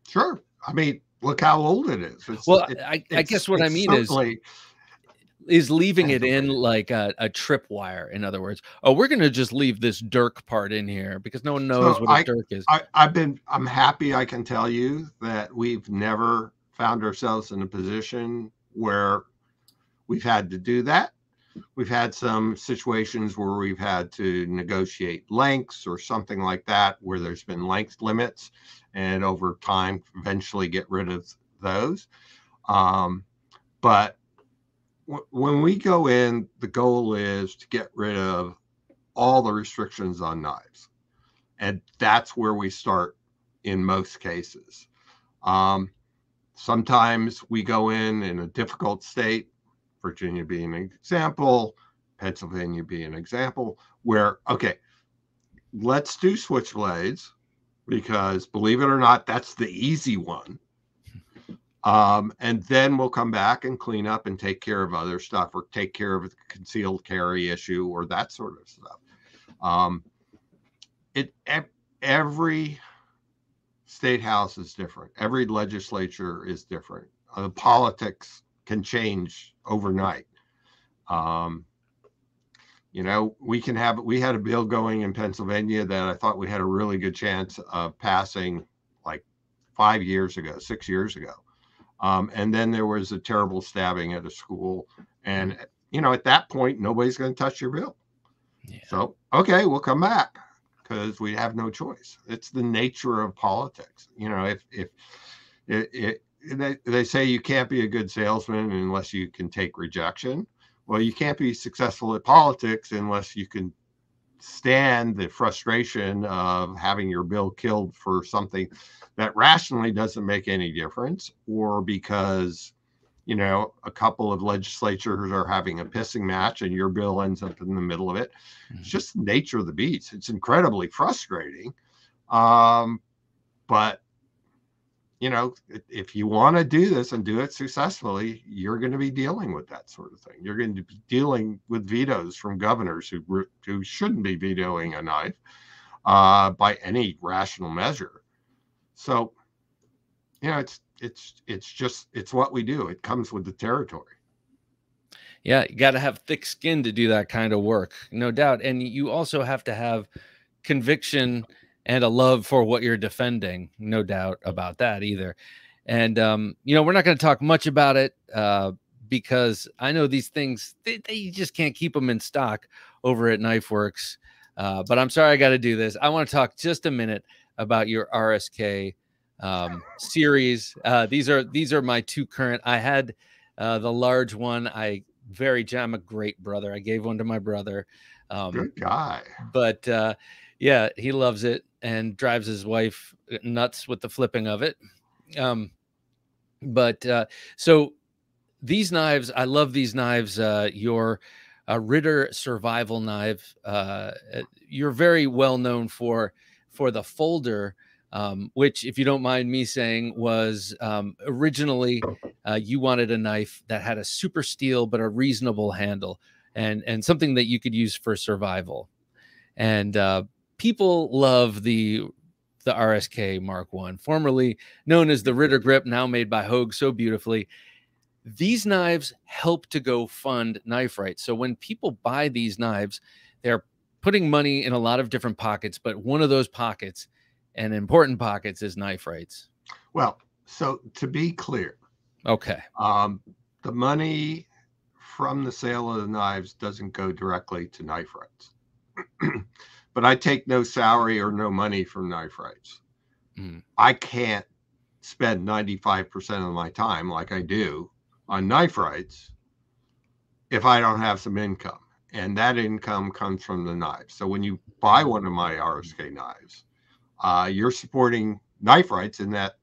sure. I mean, look how old it is. It's, well, it, I, I guess what I mean is is leaving it in like a, a tripwire. In other words, oh, we're going to just leave this dirk part in here because no one knows so what a I, dirk is. I, I've been, I'm happy I can tell you that we've never found ourselves in a position where we've had to do that. We've had some situations where we've had to negotiate lengths or something like that, where there's been length limits, and over time, eventually get rid of those. Um, but when we go in, the goal is to get rid of all the restrictions on knives. And that's where we start in most cases. Um, sometimes we go in in a difficult state Virginia being an example, Pennsylvania being an example, where, okay, let's do switchblades because believe it or not, that's the easy one. Um, and then we'll come back and clean up and take care of other stuff or take care of the concealed carry issue or that sort of stuff. Um, it every state house is different. Every legislature is different. Uh, the politics can change overnight. Um, you know, we can have we had a bill going in Pennsylvania that I thought we had a really good chance of passing like five years ago, six years ago. Um, and then there was a terrible stabbing at a school. And, you know, at that point, nobody's going to touch your bill. Yeah. So, okay, we'll come back because we have no choice. It's the nature of politics. You know, if, if, it, it, they, they say you can't be a good salesman unless you can take rejection. Well, you can't be successful at politics unless you can stand the frustration of having your bill killed for something that rationally doesn't make any difference or because you know a couple of legislatures are having a pissing match and your bill ends up in the middle of it. Mm-hmm. it's just the nature of the beast. It's incredibly frustrating. Um, but you know, if you want to do this and do it successfully, you're going to be dealing with that sort of thing. You're going to be dealing with vetoes from governors who who shouldn't be vetoing a knife uh, by any rational measure. So, you know, it's it's it's just it's what we do. It comes with the territory. Yeah, you got to have thick skin to do that kind of work, no doubt, and you also have to have conviction and a love for what you're defending. No doubt about that either. And um, you know, we're not going to talk much about it uh, because I know these things they, they, just can't keep them in stock over at KnifeWorks. Uh, but I'm sorry I got to do this. I want to talk just a minute about your RSK um, series. Uh, these are these are my two current. I had uh, the large one. I very I'm a great brother. I gave one to my brother. Um, Good guy. But uh, yeah, he loves it and drives his wife nuts with the flipping of it. Um, but uh, so these knives, I love these knives. Uh, your uh, Ritter survival knife. Uh, uh, you're very well known for for the folder, um, which, if you don't mind me saying, was um, originally uh, you wanted a knife that had a super steel but a reasonable handle and and something that you could use for survival. And uh, people love the the RSK Mark One, formerly known as the Ritter Grip, now made by Hogue so beautifully. These knives help to go fund knife rights. So when people buy these knives, they're putting money in a lot of different pockets, but one of those pockets and important pockets is knife rights. Well, so to be clear, okay, um, the money from the sale of the knives doesn't go directly to knife rights. [CLEARS THROAT] but I take no salary or no money from knife rights. Mm. I can't spend 95% of my time like I do on knife rights if I don't have some income. And that income comes from the knives. So when you buy one of my RSK knives, uh, you're supporting knife rights in that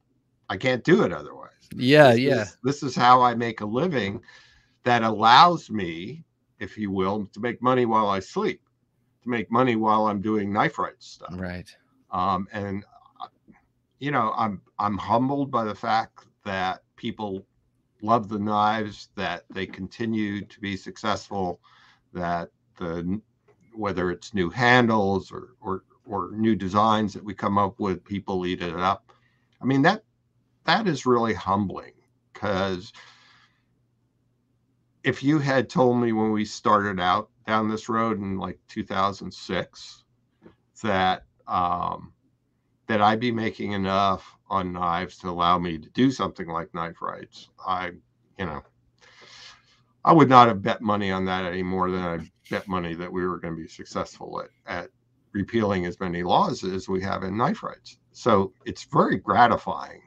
I can't do it otherwise. Yeah, this yeah. Is, this is how I make a living that allows me, if you will, to make money while I sleep to make money while I'm doing knife rights stuff. Right. Um, and uh, you know, I'm I'm humbled by the fact that people love the knives, that they continue to be successful, that the whether it's new handles or or or new designs that we come up with, people eat it up. I mean that that is really humbling because if you had told me when we started out down this road in like 2006 that um, that I'd be making enough on knives to allow me to do something like knife rights. I, you know, I would not have bet money on that any more than I bet money that we were going to be successful at, at repealing as many laws as we have in knife rights. So it's very gratifying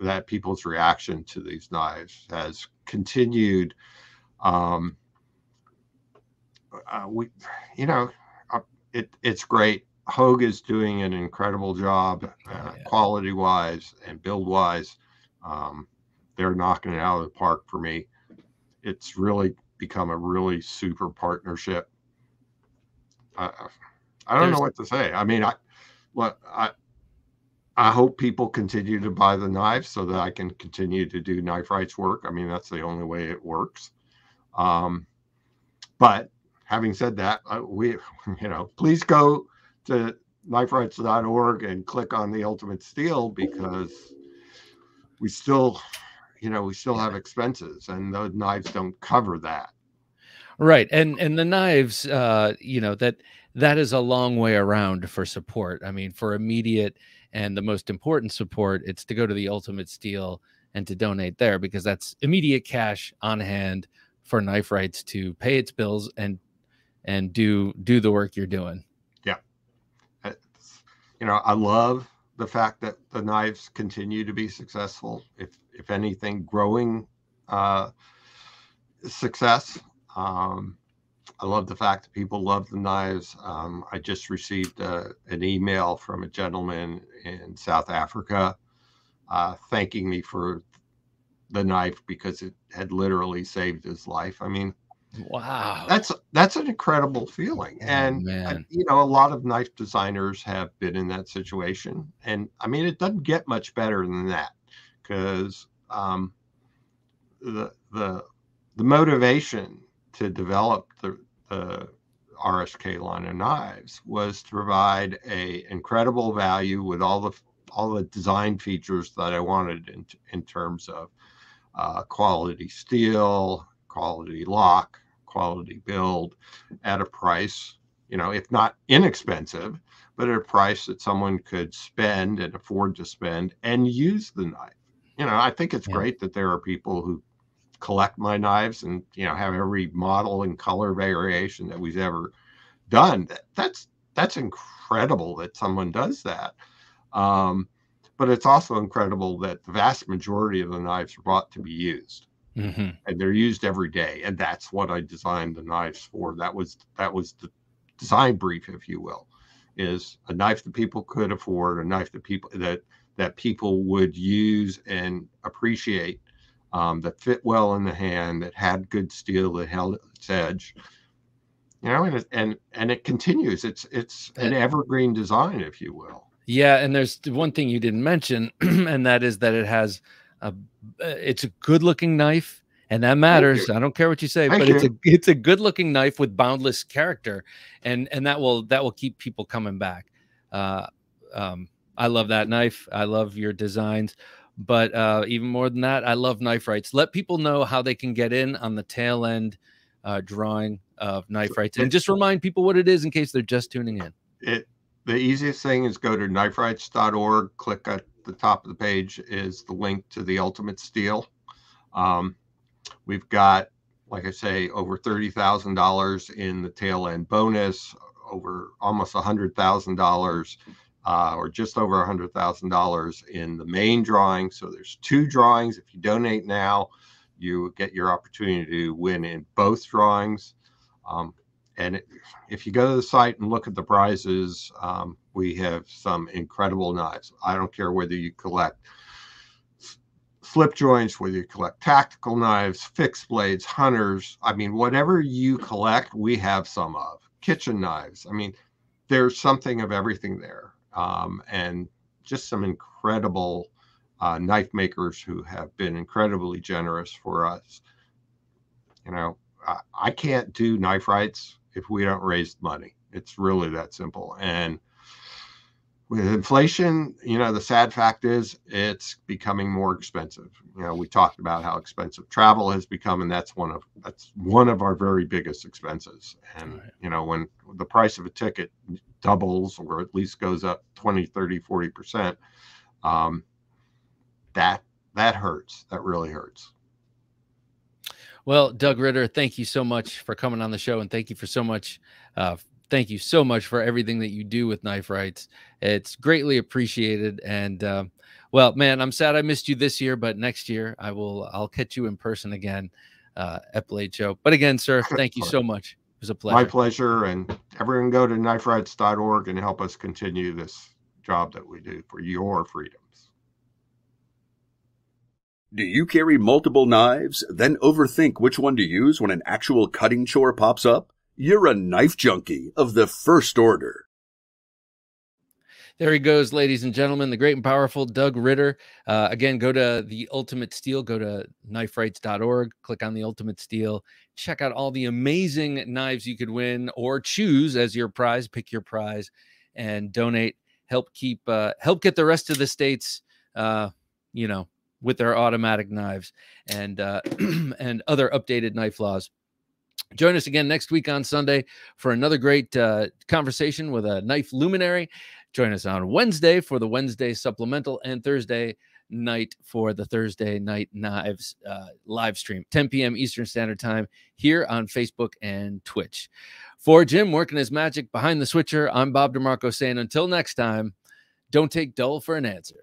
that people's reaction to these knives has continued um, uh, we, you know, uh, it it's great. Hogue is doing an incredible job, uh, oh, yeah. quality wise and build wise. Um, they're knocking it out of the park for me. It's really become a really super partnership. I don't There's, know what to say. I mean, I, what I, I hope people continue to buy the knives so that I can continue to do knife rights work. I mean, that's the only way it works. Um, but having said that, we, [LAUGHS] you know, please go to kniferights.org and click on the Ultimate Steel because we still, you know, we still have expenses, and those knives don't cover that. Right, and and the knives, uh, you know, that that is a long way around for support. I mean, for immediate and the most important support, it's to go to the Ultimate Steel and to donate there because that's immediate cash on hand for Knife Rights to pay its bills and and do do the work you're doing. Yeah, it's, you know, I love the fact that the knives continue to be successful. If if anything, growing uh, success. Um, I love the fact that people love the knives. Um, I just received uh, an email from a gentleman in South Africa uh, thanking me for the knife because it had literally saved his life. I mean, wow, that's that's an incredible feeling. Oh, and I, you know, a lot of knife designers have been in that situation, and I mean, it doesn't get much better than that because um, the the the motivation to develop the the RSK line of knives was to provide a incredible value with all the all the design features that I wanted in, in terms of uh, quality steel, quality lock, quality build at a price, you know, if not inexpensive, but at a price that someone could spend and afford to spend and use the knife. You know, I think it's yeah. great that there are people who collect my knives and you know have every model and color variation that we've ever done. That, that's that's incredible that someone does that. Um, but it's also incredible that the vast majority of the knives are bought to be used. Mm-hmm. And they're used every day, and that's what I designed the knives for. That was that was the design brief, if you will, is a knife that people could afford, a knife that people that that people would use and appreciate, um, that fit well in the hand, that had good steel, that held its edge. You know, and and and it continues. It's it's an evergreen design, if you will. Yeah, and there's one thing you didn't mention, [CLEARS THROAT] and that is that it has a uh, it's a good looking knife, and that matters. I don't care what you say, Thank but you. it's a it's a good looking knife with boundless character, and and that will that will keep people coming back. Uh, um, I love that knife. I love your designs, but uh, even more than that, I love knife rights. Let people know how they can get in on the tail end uh, drawing of knife rights, and just remind people what it is in case they're just tuning in. It the easiest thing is go to kniferights.org. Click at the top of the page is the link to the Ultimate Steel. Um, we've got, like I say, over thirty thousand dollars in the tail end bonus, over almost a hundred thousand dollars, uh, or just over a hundred thousand dollars in the main drawing. So there's two drawings. If you donate now, you get your opportunity to win in both drawings. Um, and if you go to the site and look at the prizes, um, we have some incredible knives. I don't care whether you collect slip joints, whether you collect tactical knives, fixed blades, hunters. I mean, whatever you collect, we have some of. Kitchen knives. I mean, there's something of everything there. Um, and just some incredible uh, knife makers who have been incredibly generous for us. You know, I, I can't do knife rights if we don't raise money. It's really that simple. And with inflation, you know, the sad fact is it's becoming more expensive. You know, we talked about how expensive travel has become, and that's one of that's one of our very biggest expenses. And right. you know, when the price of a ticket doubles or at least goes up 20, 30, 40 percent, um, that that hurts. That really hurts. Well, Doug Ritter, thank you so much for coming on the show, and thank you for so much. Uh, thank you so much for everything that you do with Knife Rights. It's greatly appreciated. And uh, well, man, I'm sad I missed you this year, but next year I will. I'll catch you in person again uh, at Blade Show. But again, sir, [LAUGHS] thank you so much. It was a pleasure. My pleasure. And everyone go to kniferights.org and help us continue this job that we do for your freedom. Do you carry multiple knives, then overthink which one to use when an actual cutting chore pops up? You're a knife junkie of the first order. There he goes, ladies and gentlemen, the great and powerful Doug Ritter. Uh, again, go to the Ultimate Steel, go to kniferights.org, click on the Ultimate Steel, check out all the amazing knives you could win or choose as your prize, pick your prize and donate, help keep, uh, help get the rest of the states, uh, you know, with their automatic knives and uh, [CLEARS THROAT] and other updated knife laws. Join us again next week on Sunday for another great uh, conversation with a knife luminary. Join us on Wednesday for the Wednesday supplemental and Thursday night for the Thursday Night Knives uh, live stream, 10 p.m. Eastern Standard Time here on Facebook and Twitch. For Jim working his magic behind the switcher, I'm Bob DeMarco saying until next time, don't take dull for an answer.